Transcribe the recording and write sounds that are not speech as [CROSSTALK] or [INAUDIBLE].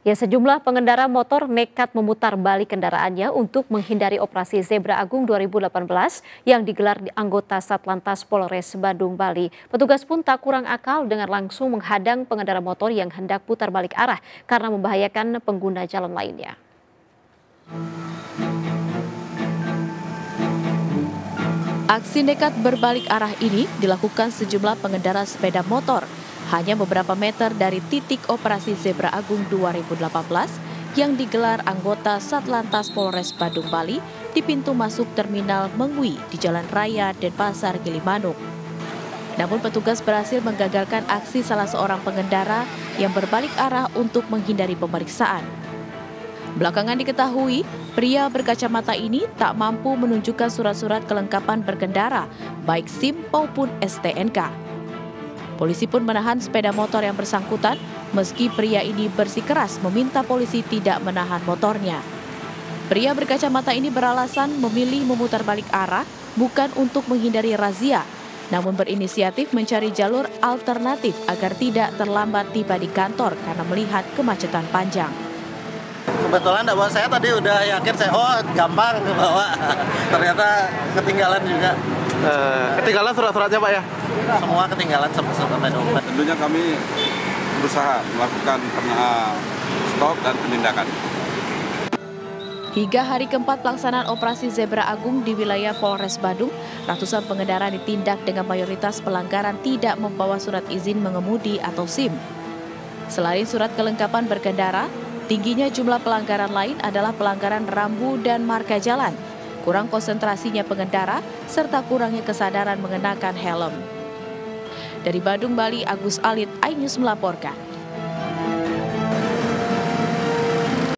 Ya, sejumlah pengendara motor nekat memutar balik kendaraannya untuk menghindari operasi Zebra Agung 2018 yang digelar di anggota Satlantas Polres Bandung, Bali. Petugas pun tak kurang akal dengan langsung menghadang pengendara motor yang hendak putar balik arah karena membahayakan pengguna jalan lainnya. Aksi nekat berbalik arah ini dilakukan sejumlah pengendara sepeda motor hanya beberapa meter dari titik operasi Zebra Agung 2018 yang digelar anggota Satlantas Polres Bandung Bali di pintu masuk terminal Mengwi di Jalan Raya Denpasar Gilimanuk. Namun petugas berhasil menggagalkan aksi salah seorang pengendara yang berbalik arah untuk menghindari pemeriksaan. Belakangan diketahui, pria berkacamata ini tak mampu menunjukkan surat-surat kelengkapan berkendara, baik SIM maupun STNK. Polisi pun menahan sepeda motor yang bersangkutan meski pria ini bersikeras meminta polisi tidak menahan motornya. Pria berkacamata ini beralasan memilih memutar balik arah bukan untuk menghindari razia, namun berinisiatif mencari jalur alternatif agar tidak terlambat tiba di kantor karena melihat kemacetan panjang. Kebetulan bawa saya tadi udah yakin saya, oh gampang bawa. [LAUGHS] Ternyata ketinggalan juga. Uh, ketinggalan surat-suratnya Pak ya? Semua ketinggalan sampai dompet. Tentunya kami berusaha melakukan uh, stop dan penindakan. Hingga hari keempat pelaksanaan operasi Zebra Agung di wilayah Polres Badung, ratusan pengendara ditindak dengan mayoritas pelanggaran tidak membawa surat izin mengemudi atau SIM. Selain surat kelengkapan berkendara, tingginya jumlah pelanggaran lain adalah pelanggaran rambu dan marka jalan – kurang konsentrasinya pengendara, serta kurangnya kesadaran mengenakan helm. Dari Bandung, Bali, Agus Alit, iNews melaporkan.